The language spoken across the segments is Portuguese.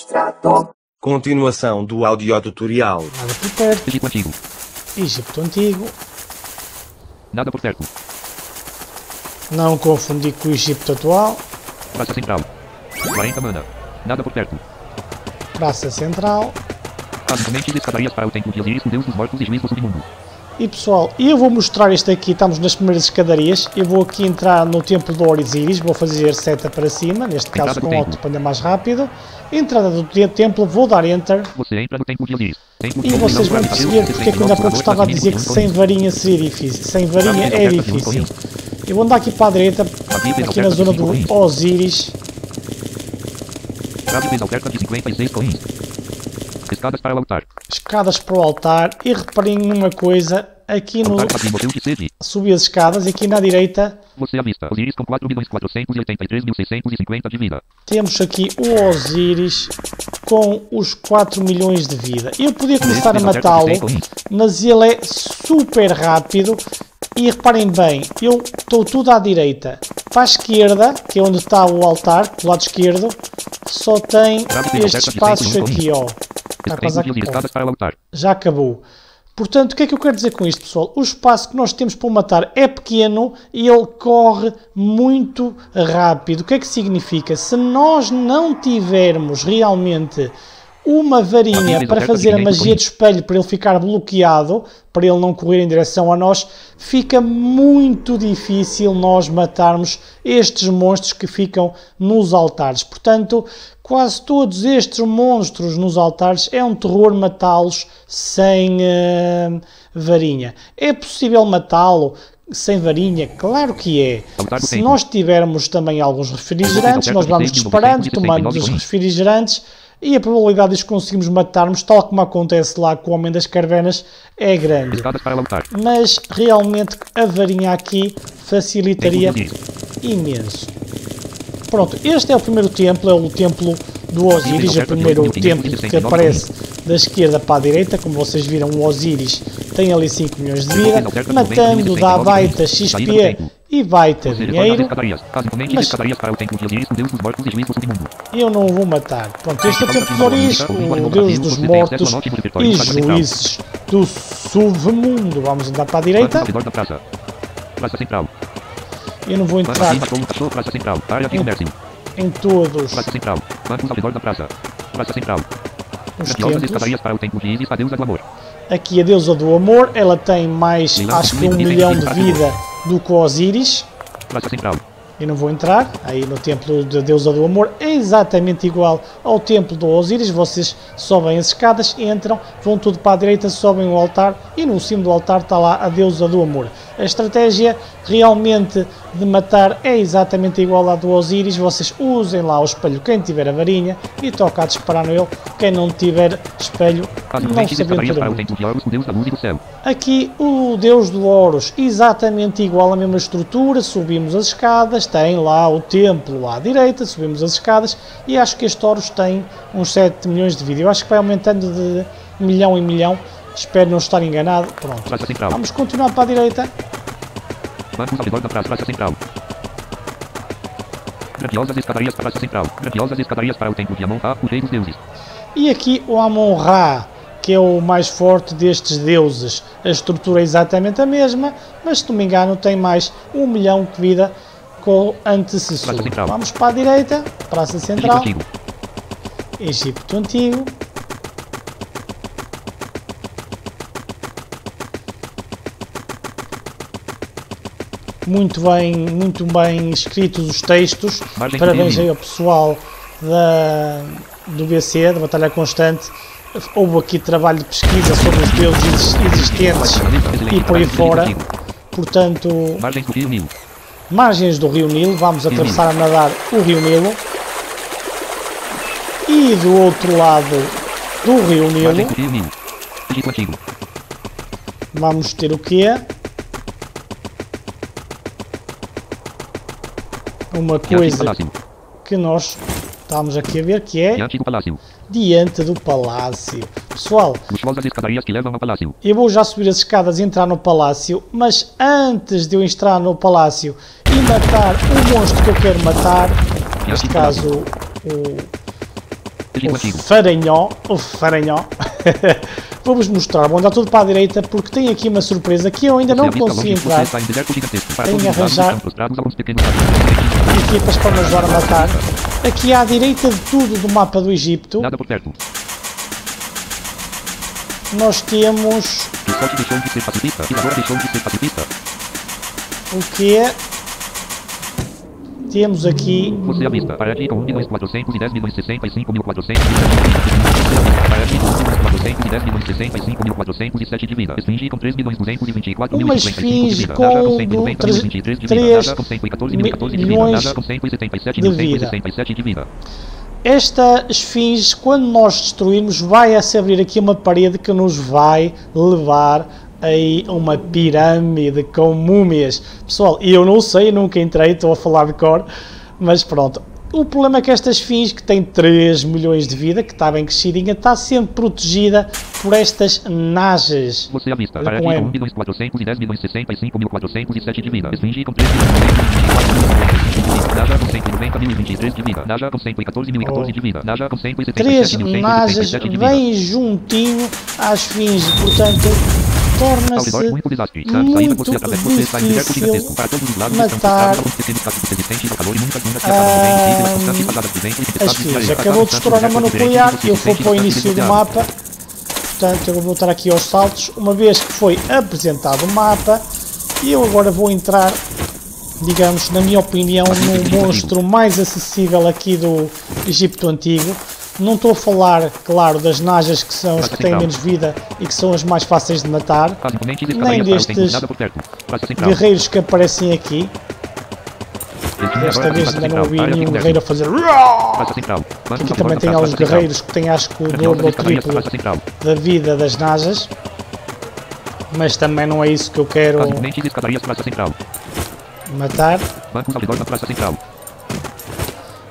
Extrato. Continuação do audiotutorial. Nada por perto. Egito antigo. Egito Antigo. Nada por perto. Não confundir com o Egito atual. Praça central. 40 mana. Nada por perto. Praça Central. Ajuntamentos e escadarias para o templo de Osíris, o deus dos mortos e juiz do submundo. E pessoal, eu vou mostrar este aqui, estamos nas primeiras escadarias. Eu vou aqui entrar no templo do Osiris, vou fazer seta para cima, neste caso Entrada com auto para andar mais rápido. Entrada do te- templo, vou dar Enter. Você entra no templo de E vocês vão perceber porque é que ainda pouco estava a dizer que sem varinha seria difícil. Sem varinha é difícil. Eu vou andar aqui para a direita, aqui na zona do Osiris. Grave fez oferta de 56 coins. Escadas para o altar. Escadas para o altar. E reparem numa coisa, aqui no... Subi as escadas e aqui na direita Você avista. Osíris com 4.483.650 de vida. temos aqui o Osiris com os 4 milhões de vida. Eu podia começar a matá-lo, 100 coins. mas ele é super rápido. E reparem bem, eu estou tudo à direita. Para a esquerda, que é onde está o altar, do lado esquerdo, só tem estes espaços aqui, ó. Está quase a já acabou. Portanto, o que é que eu quero dizer com isto, pessoal? O espaço que nós temos para o matar é pequeno e ele corre muito rápido. O que é que significa? Se nós não tivermos realmente uma varinha para fazer a magia de espelho para ele ficar bloqueado, para ele não correr em direção a nós, fica muito difícil nós matarmos estes monstros que ficam nos altares. Portanto, quase todos estes monstros nos altares é um terror matá-los sem eh, varinha. É possível matá-lo sem varinha? Claro que é. Do Se nós tivermos também alguns refrigerantes, nós vamos disparando, tomando os refrigerantes e a probabilidade de os conseguirmos matarmos, tal como acontece lá com o Homem das Carvenas, é grande. Mas realmente a varinha aqui facilitaria imenso. Pronto, este é o primeiro templo, é o templo do Osíris, é o primeiro templo que aparece da esquerda para a direita, como vocês viram o Osíris tem ali 5 milhões de vida, matando dá baita XP e retorna às dinheiro, Mas- eu não vou matar. Pronto, este é o de Osíris, o deus dos mortos e juízes do submundo. Vamos andar para a direita, eu não vou entrar comércio. em todos os. Aqui a deusa do amor, ela tem mais, acho que um milhão de vida do que o Osíris. Eu não vou entrar, aí no templo da deusa do amor é exatamente igual ao templo do Osíris. Vocês sobem as escadas, entram, vão tudo para a direita, sobem o altar e no cimo do altar está lá a deusa do amor. A estratégia realmente de matar é exatamente igual à do Osíris. Vocês usem lá o espelho quem tiver a varinha e toca a disparar nele. Quem não tiver espelho não se aventura muito. Aqui o Deus do Horus, exatamente igual à mesma estrutura, subimos as escadas, tem lá o templo à direita, subimos as escadas e acho que este Horus tem uns 7 milhões de vida. Eu acho que vai aumentando de milhão em milhão, espero não estar enganado. Pronto, vamos continuar para a direita. Bancos ao redor da praça. Praça central. Grandiosas escadarias para praça central. Grandiosas escadarias para o templo de Amon-Ra, o rei dos deuses. E aqui o Amon-Ra, que é o mais forte destes deuses. A estrutura é exatamente a mesma, mas se não me engano tem mais um milhão de vida com o antecessor. Vamos para a direita, Praça Egito Central, antigo. Egito Antigo. Muito bem, muito bem escritos os textos. Parabéns aí ao pessoal da, do BC, da Batalha Constante. Houve aqui trabalho de pesquisa sobre os deuses exis- existentes e por aí fora. Portanto, Margens do rio Nilo. vamos atravessar a nadar o Rio Nilo. E do outro lado do Rio Nilo, vamos ter o quê? Uma coisa que nós estamos aqui a ver que é Diante do palácio. Pessoal, palácio. eu vou já subir as escadas e entrar no palácio, mas antes de eu entrar no palácio e matar o monstro que eu quero matar, neste caso o, o. Faranhó, o Faranhó. Vou-vos mostrar, vou andar tudo para a direita porque tem aqui uma surpresa que eu ainda não consegui você entrar. Tenho arranjar- equipas para me ajudar a matar. Aqui à direita de tudo do mapa do Egito, Nada por perto. nós temos O sol deixou de ser pacifista e agora deixou de ser pacifista. o que é? Temos aqui Você avista. Para de com 1 milhões 410 milhões 65 mil 400 Para de com 1 milhões 410 milhões 65 mil 407 de vida. Esfinge com 3 milhões 224 mil Uma 55 de vida. com Naja com do- 190 três- mil 23 de vida. Naja com 114 mil 14 de vida. Naja com 177 de mil vida. 167 de vida. Esta esfinge, quando nós destruirmos, vai a se abrir aqui uma parede que nos vai levar aí uma pirâmide com múmias. Pessoal, eu não sei, nunca entrei, estou a falar de cor, mas pronto. O problema é que esta esfinge, que tem 3 milhões de vida, que está bem crescidinha, está sendo protegida por estas najas. Você Para de com M. 1 milhões 410 milhões 65 mil 407 de vida. Esfinge com 3 milhões 224 mil 125 Naja com 190 mil 23 de vida. Naja com 114 mil 14 de vida. Naja com 177 Três mil najas 177 de vida. bem juntinho à esfinge, portanto, torna-se muito difícil calor e muitas dunas que acabam bem e pelas constantes passadas de vento e as tempestades de filhas. areia. Acabou de estourar nuclear, deserto eu vou para o e início do mapa. Portanto, eu vou voltar aqui aos saltos. Uma vez que foi apresentado o mapa, eu agora vou entrar, digamos, na minha opinião, no monstro mais acessível aqui do Egito Antigo. Não estou a falar, claro, das najas que são as que têm menos vida e que são as mais fáceis de matar. Nem destes central. guerreiros que aparecem aqui. Destino Desta vez ainda não central. vi nenhum guerreiro a fazer. Bancos Aqui também tem alguns guerreiros que têm acho que o dobro ou triplo da vida das najas. Mas também não é isso que eu quero matar.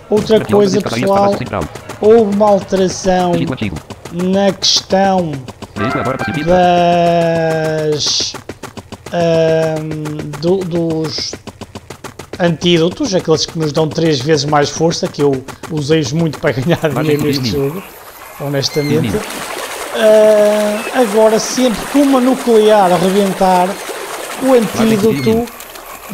Outra coisa, pessoal. Houve uma alteração na questão das ahm, do- dos antídotos, aqueles que nos dão três vezes mais força, que eu usei-os muito para ganhar dinheiro neste jogo, honestamente. Ah, agora, sempre que uma nuclear arrebentar, o antídoto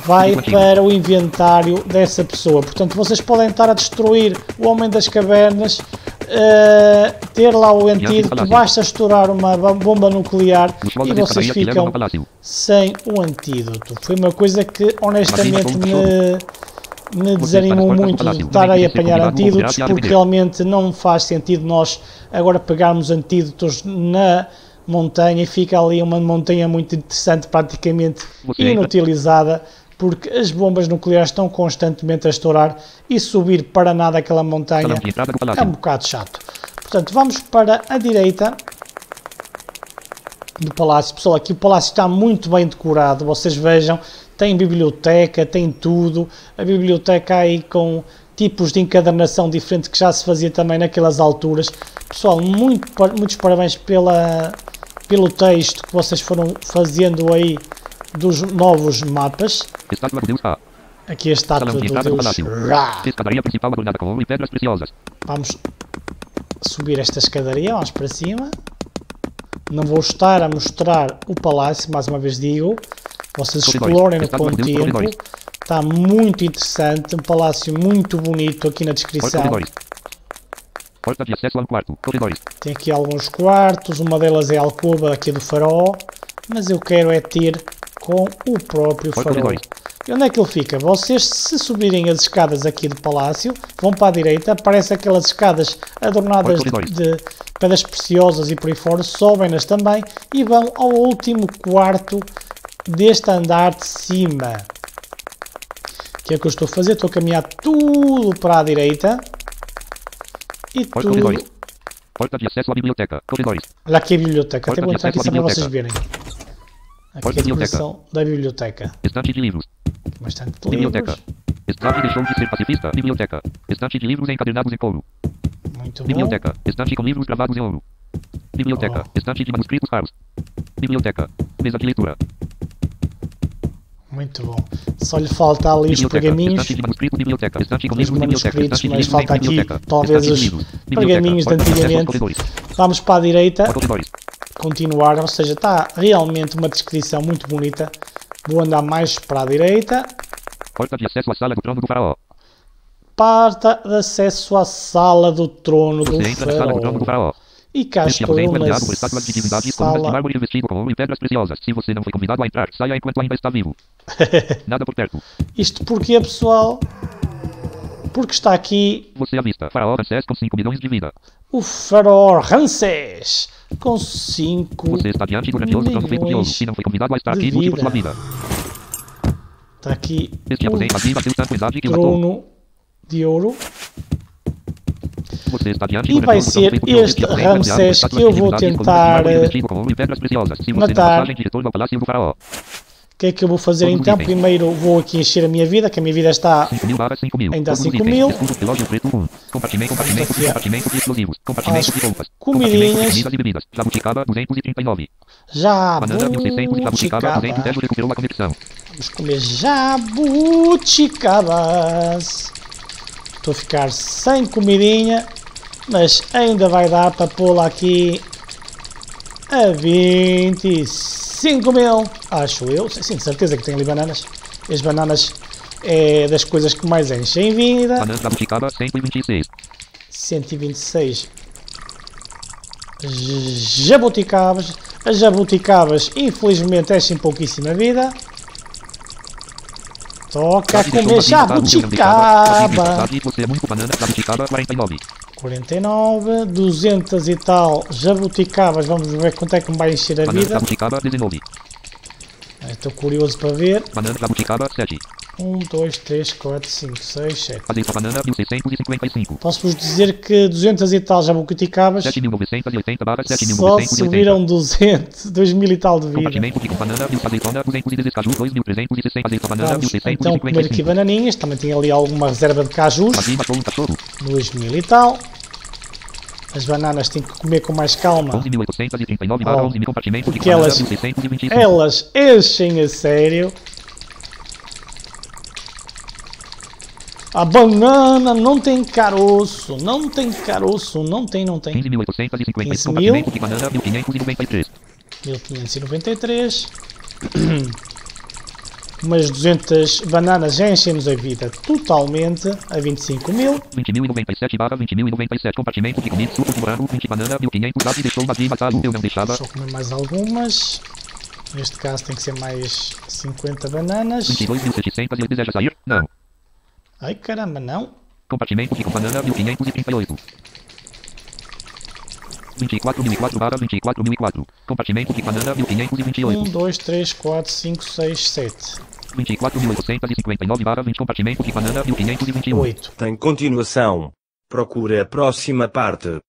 vai para o inventário dessa pessoa. Portanto, vocês podem estar a destruir o Homem das Cavernas, ah, ter lá o antídoto, basta estourar uma ba- bomba nuclear e vocês ficam palácio. sem o antídoto. Foi uma coisa que honestamente me, me desanimou muito de palácio. estar aí a apanhar convidado, antídotos porque realmente não faz sentido nós agora pegarmos antídotos na montanha e fica ali uma montanha muito interessante, praticamente inutilizada. Porque as bombas nucleares estão constantemente a estourar e subir para nada aquela montanha é um bocado chato. Portanto, vamos para a direita do palácio. Pessoal, aqui o palácio está muito bem decorado. Vocês vejam, tem biblioteca, tem tudo. A biblioteca aí com tipos de encadernação diferente que já se fazia também naquelas alturas. Pessoal, muito, muitos parabéns pela, pelo texto que vocês foram fazendo aí dos novos mapas. Estátua do Deus A. Aqui a estátua Salão do Deus. Ra. Escadaria principal adornada com ouro e pedras preciosas. Vamos subir esta escadaria, vamos para cima. Não vou estar a mostrar o palácio, mais uma vez digo. Vocês Corredores. explorem no Estátua com Deus, tempo. Está muito interessante, um palácio muito bonito aqui na descrição. Porta de acesso ao quarto. Corredores. Tem aqui alguns quartos, uma delas é a alcova aqui do farol, mas eu quero é ter com o próprio Porta farol. E onde é que ele fica? Vocês, se subirem as escadas aqui do palácio, vão para a direita, aparecem aquelas escadas adornadas de, de pedras preciosas e por aí fora, sobem-nas também e vão ao último quarto deste andar de cima. O que é que eu estou a fazer? Estou a caminhar tudo para a direita e tudo corredores. Porta de acesso à biblioteca. Corredores. Olha aqui a biblioteca. Porta Até vou entrar aqui só para vocês verem. Biblioteca. Aqui Porta a de biblioteca. descrição da biblioteca. Estante de livros. Bastante Biblioteca. livros. Estante deixou de ser pacifista. Biblioteca. Estante de livros encadernados em couro. Muito bom. Biblioteca. Estante com livros gravados em ouro. Biblioteca. Oh. Estante de manuscritos raros. Biblioteca. Mesa de leitura. Muito bom. Só lhe falta ali os Biblioteca. pergaminhos. Estante de biblioteca. Os biblioteca. manuscritos, mas falta aqui biblioteca. talvez os biblioteca. pergaminhos de antigamente. Vamos para a direita. Continuar, ou seja, está realmente uma descrição muito bonita. Vou andar mais para a direita. Porta de acesso à sala do trono do faraó. Porta de acesso à sala do trono do sala do trono do faraó. faraó. E cá estou é por estátuas de divindades colunas de sala. mármore revestido com ouro e pedras preciosas. Se você não foi convidado a entrar, saia enquanto ainda está vivo. Nada por perto. Isto porquê, pessoal? Porque está aqui Você avista. Faraó Ramsés com 5 milhões de vida. O faraó Ramsés com 5 Você está diante do grandioso ouro. milhões. Se não foi convidado a estar aqui, lute por vida. sua vida. Está aqui Este que o o matou. trono de ouro. Você está diante E vai ser este Este é por Ramsés que eu vou tentar, eh, e matar. O que é que eu vou fazer Todos então? Primeiro vou aqui encher a minha vida, que a minha vida está 5 mil barras, 5 mil. Ainda os 5 itens. mil. Relógio preto 1. Compartimento, compartimento, compartimento de explosivos. Compartimento de roupas. comidinhas. Comidas e bebidas. Jabuticaba 239. já Banana 1600, jabuticaba 210 buticaba. recuperou a conexão. Vamos comer jabuticabas. Estou a ficar sem comidinha, mas ainda vai dar para pô-la aqui a 25 mil. Acho eu. Sim, de certeza que tem ali bananas. E as bananas é das coisas que mais enchem vida. Banana jabuticaba 126. 126 jabuticabas. As jabuticabas, infelizmente, enchem pouquíssima vida. Toca comer tá? Jabuticaba. É jabuticaba 49. 49, 200 e tal jabuticabas. Vamos ver quanto é que me vai encher a Banana vida. jabuticaba 19. Estou curioso para ver. Banana jabuticaba 7. 1, 2, 3, 4, 5, 6, 7. Azeite banana 1655. Posso-vos dizer que 200 e tal jabuticabas 7980 barra só 7980. subiram 200, 2000 e tal de vida. Compartimento de banana mil azeitona 210 caju 2360 azeite banana Vamos então comer aqui 1655. bananinhas. Também tem ali alguma reserva de cajus. Aqui matou um cachorro. 2000 e tal. As bananas têm que comer com mais calma. 11.839 barra Oh, 11 mil compartimento de elas- 1625. Elas enchem a sério. A banana não tem caroço, não tem caroço, não tem, não tem. 15.850 15 compartimento de banana 1593. 1593. Umas 200 bananas já enchemos a vida totalmente a 25 mil. 20.097 barra 20.097 compartimento de comida suco de morango 20 banana 1500 dado e deixou vazio eu não deixava Deixa eu comer mais algumas. Neste caso tem que ser mais 50 bananas. 22.700 ele deseja sair? Não. Ai caramba, não. Compartimento de banana 1538. 24.004 barra 24.004 compartimento de banana 1528. 1, 2, 3, 4, 5, 6, 7, 24.859 barra 20 compartimento de banana 1521. 8. Tem continuação. Procure a próxima parte.